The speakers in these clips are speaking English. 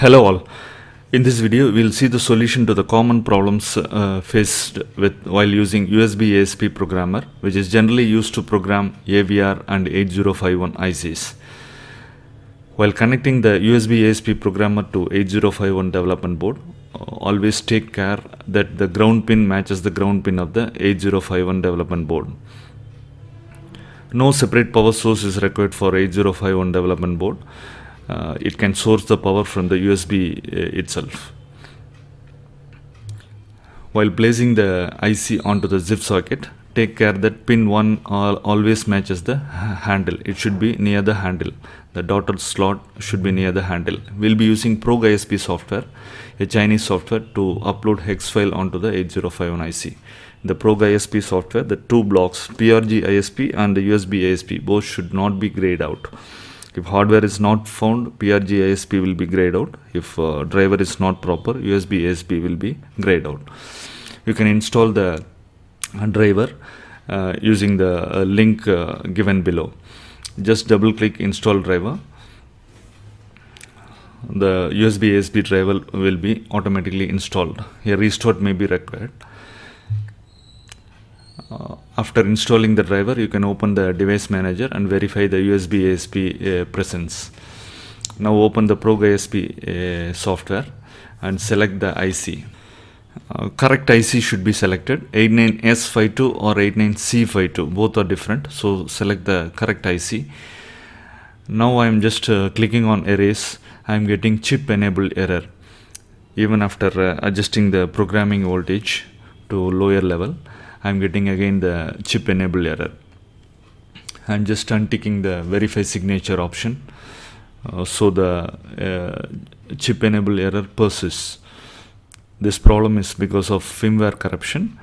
Hello all. In this video, we'll see the solution to the common problems uh, faced with while using USB ASP programmer, which is generally used to program AVR and 8051 ICs. While connecting the USB ASP programmer to 8051 development board, uh, always take care that the ground pin matches the ground pin of the 8051 development board. No separate power source is required for 8051 development board. Uh, it can source the power from the USB uh, itself. While placing the IC onto the zip socket, take care that pin 1 al- always matches the handle. It should be near the handle. The dotted slot should be near the handle. We'll be using Prog ISP software, a Chinese software to upload hex file onto the 8051 IC. The Prog ISP software, the two blocks PRG ISP and the USB ASP both should not be grayed out. If hardware is not found, PRG ISP will be grayed out. If uh, driver is not proper, USB ASP will be grayed out. You can install the uh, driver uh, using the uh, link uh, given below. Just double click install driver. The USB ASP driver will be automatically installed. A restart may be required. After installing the driver, you can open the device manager and verify the USB ASP uh, presence. Now open the Prog ISP uh, software and select the IC. Uh, correct IC should be selected 89S52 or 89C52 both are different so select the correct IC now I am just uh, clicking on erase I am getting chip enabled error even after uh, adjusting the programming voltage to lower level I am getting again the chip enable error. I am just unticking the verify signature option uh, so the uh, chip enable error persists. This problem is because of firmware corruption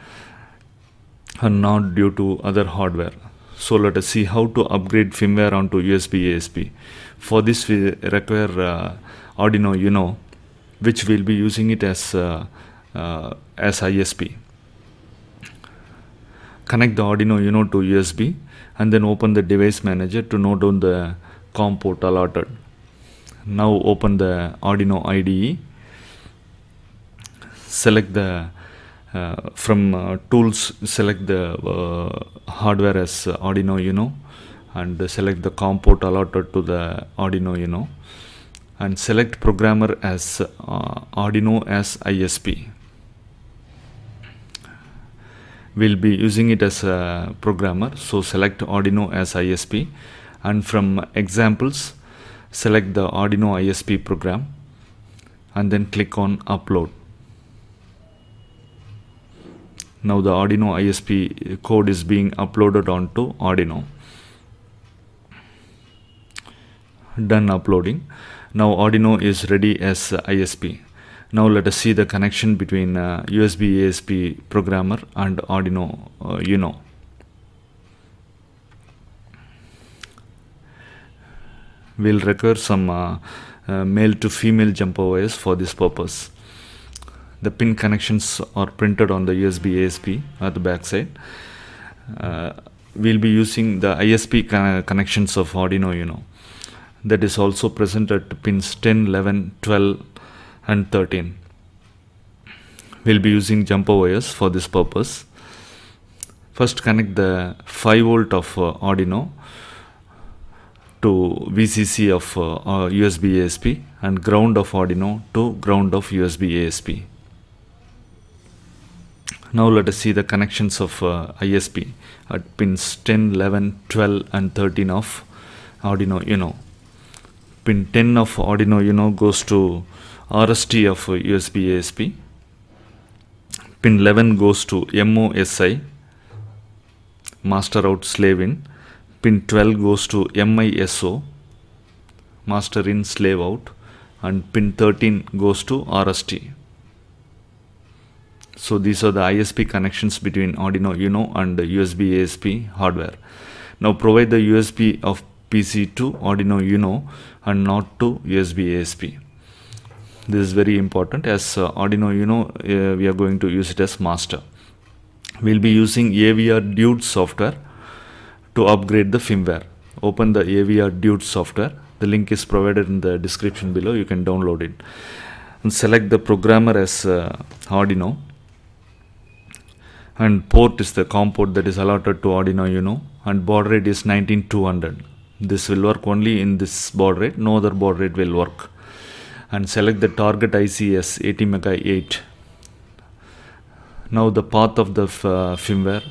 and not due to other hardware. So let us see how to upgrade firmware onto USB ASP for this we require uh, Arduino Uno which we'll be using it as uh, uh, as ISP connect the Arduino Uno to USB and then open the device manager to note down the COM port allotted. Now open the Arduino IDE. Select the uh, from uh, tools select the uh, hardware as Arduino Uno and select the COM port allotted to the Arduino Uno and select programmer as uh, Arduino as ISP we'll be using it as a programmer. So select Arduino as ISP and from examples select the Arduino ISP program and then click on upload. Now the Arduino ISP code is being uploaded onto Arduino. Done uploading. Now Arduino is ready as ISP now let us see the connection between uh, USB ASP programmer and Arduino uh, Uno. We'll require some uh, uh, male to female jumper wires for this purpose. The pin connections are printed on the USB ASP at the back side. Uh, we'll be using the ISP con- connections of Arduino Uno. That is also present at pins 10, 11, 12, and 13 we'll be using jumper wires for this purpose. First connect the 5 volt of uh, Arduino to VCC of uh, uh, USB ASP and ground of Arduino to ground of USB ASP now let us see the connections of uh, ISP at pins 10, 11, 12 and 13 of Arduino Uno. Pin 10 of Arduino Uno goes to RST of USB ASP. Pin 11 goes to MOSI, master out slave in. Pin 12 goes to MISO, master in slave out. And pin 13 goes to RST. So these are the ISP connections between Arduino Uno and USB ASP hardware. Now provide the USB of PC to Arduino Uno and not to USB ASP this is very important. As uh, Arduino Uno uh, we are going to use it as master. We'll be using AVR Dude software to upgrade the firmware. Open the AVR Dude software. The link is provided in the description below. You can download it. And select the programmer as uh, Arduino. And port is the COM port that is allotted to Arduino Uno. And baud rate is 19200 this will work only in this baud rate. No other baud rate will work and select the target IC as ATmega8 now the path of the uh, firmware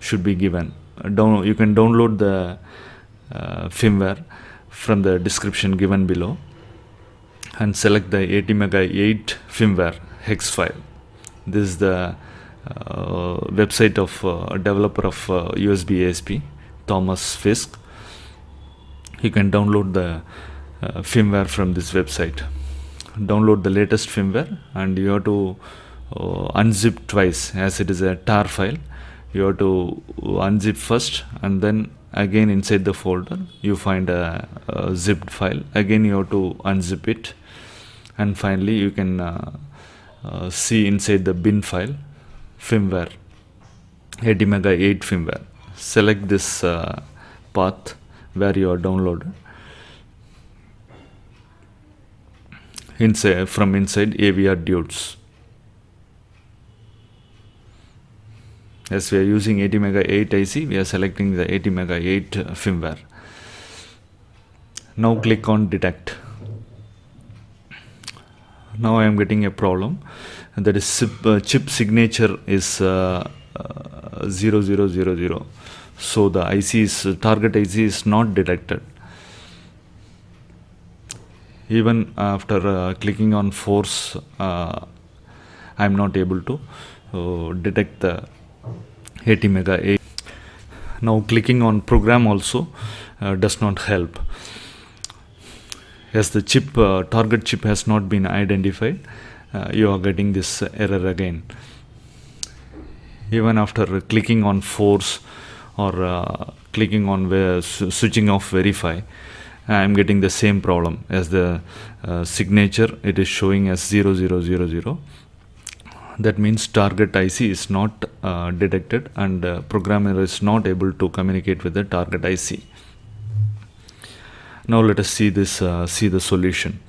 should be given. Down you can download the uh, firmware from the description given below and select the ATmega8 firmware hex file. This is the uh, website of uh, developer of USB uh, ASP Thomas Fischl. You can download the uh, firmware from this website download the latest firmware and you have to uh, unzip twice as it is a tar file. You have to unzip first and then again inside the folder you find a, a zipped file. Again you have to unzip it and finally you can uh, uh, see inside the bin file firmware ATmega8 firmware. Select this uh, path where you are downloaded inside from inside AVR dudes as we are using 80 mega 8 IC we are selecting the ATmega8 uh, firmware. Now click on detect. Now I am getting a problem. That is chip, uh, chip signature is uh, uh, 0000 so the IC is target IC is not detected even after uh, clicking on force uh, I am not able to uh, detect the 80 mega 8 now clicking on program also uh, does not help. As the chip uh, target chip has not been identified uh, you are getting this error again. Even after clicking on force or clicking on switching off verify I am getting the same problem as the uh, signature. It is showing as 0000 that means target IC is not uh, detected and uh, programmer is not able to communicate with the target IC now let us see this uh, see the solution.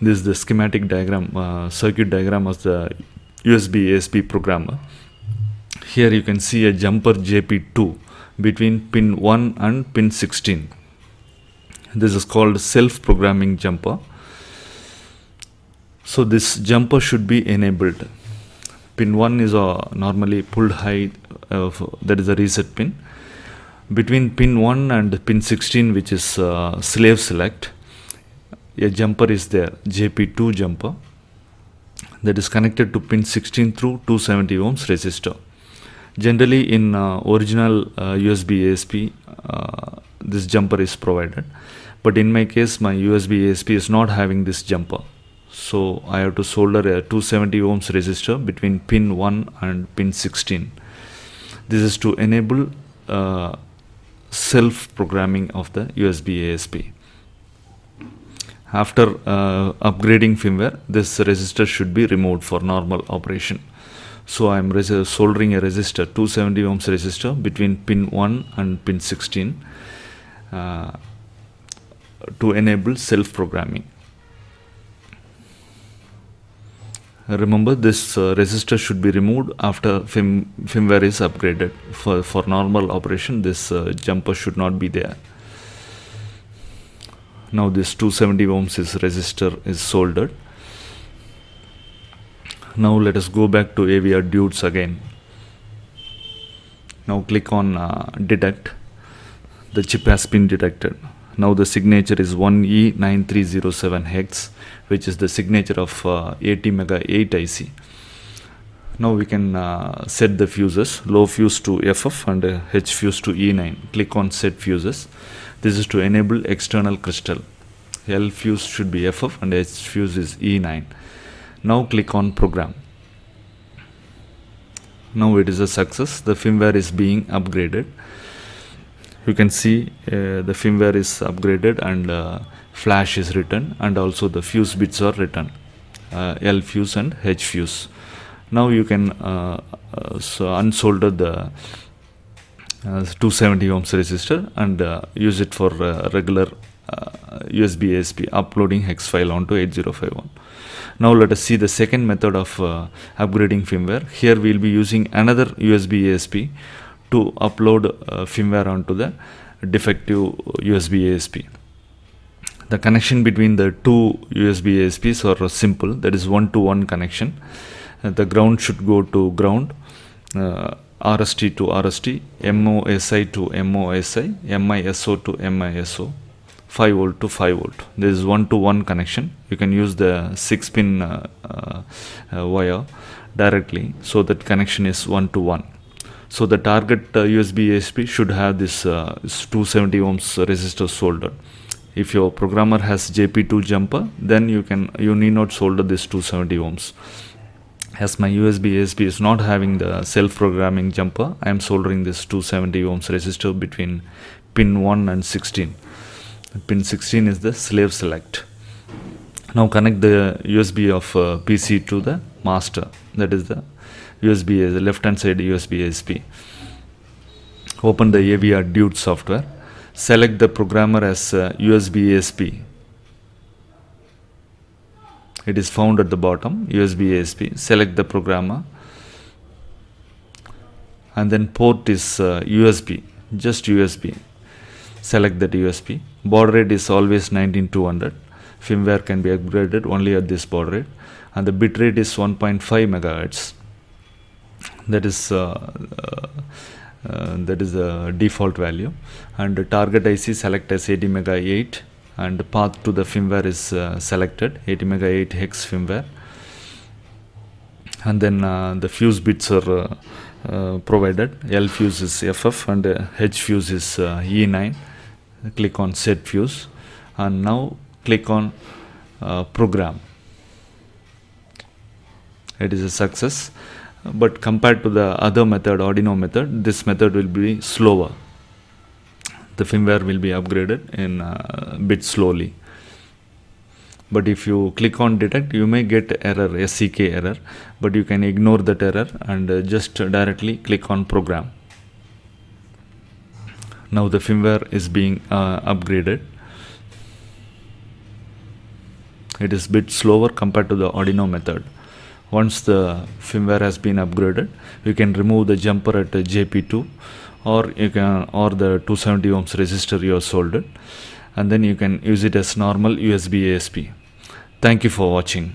This is the schematic diagram uh, circuit diagram of the USB ASP programmer. Here you can see a jumper JP2 between pin 1 and pin 16 this is called self-programming jumper. So this jumper should be enabled. Pin 1 is uh, normally pulled high uh, that is a reset pin. Between pin 1 and pin 16 which is uh, slave select a jumper is there JP2 jumper that is connected to pin 16 through 270 ohms resistor generally in uh, original USB uh, ASP uh, this jumper is provided. But in my case my USB ASP is not having this jumper. So I have to solder a 270 ohms resistor between pin 1 and pin 16 this is to enable uh, self programming of the USB ASP after uh, upgrading firmware this resistor should be removed for normal operation so I am soldering a resistor 270 ohms resistor between pin 1 and pin 16 uh, to enable self programming remember this uh, resistor should be removed after firm firmware is upgraded. For for normal operation this uh, jumper should not be there. Now this 270 ohms is resistor is soldered now let us go back to AVR dudes again. Now click on uh, detect. The chip has been detected. Now the signature is 1E9307 hex which is the signature of uh, 80 mega 8 IC now we can uh, set the fuses low fuse to FF and uh, H fuse to E9 click on set fuses. This is to enable external crystal. L fuse should be FF and H fuse is E9 now click on program. Now it is a success. The firmware is being upgraded. You can see uh, the firmware is upgraded and uh, flash is written and also the fuse bits are written uh, L fuse and H fuse. Now you can uh, uh, so unsolder the uh, 270 ohms resistor and use it for regular USB ASP uploading hex file onto 8051. Now let us see the second method of uh, upgrading firmware. Here we will be using another USB ASP to upload uh, firmware onto the defective USB ASP. The connection between the two USB ASPs are simple that is one to one connection. Uh, the ground should go to ground. Uh, RST to RST, MOSI to MOSI, MISO to MISO, 5 volt to 5 volt. There is one to one connection. You can use the 6 pin uh, uh, uh, wire directly so that connection is one to one. So the target uh, USB ASP should have this, uh, this 270 ohms resistor soldered. If your programmer has JP2 jumper, then you can you need not solder this 270 ohms as my USB ASP is not having the self-programming jumper, I am soldering this 270 ohms resistor between pin 1 and 16. Pin 16 is the slave select. Now connect the USB of uh, PC to the master. That is the USB, the left hand side USB ASP. Open the AVR Dude software. Select the programmer as uh, USB ASP it is found at the bottom USB ASP select the programmer and then port is uh, USB just USB select that USB baud rate is always 19200 firmware can be upgraded only at this baud rate. And the bit rate is 1.5 megahertz. That is uh, uh, uh, that is the default value. And the target IC select as ATmega8 and the path to the firmware is uh, selected ATmega8 hex firmware. And then uh, the fuse bits are uh, uh provided. L fuse is FF and H fuse is uh, E9 click on set fuse and now click on program. It is a success but compared to the other method Arduino method this method will be slower. The firmware will be upgraded in a uh, bit slowly. But if you click on detect you may get error SCK error but you can ignore that error and uh, just directly click on program now the firmware is being uh, upgraded it is bit slower compared to the Arduino method once the firmware has been upgraded you can remove the jumper at JP2 or you can or the 270 ohms resistor you have soldered and then you can use it as normal USB ASP. Thank you for watching.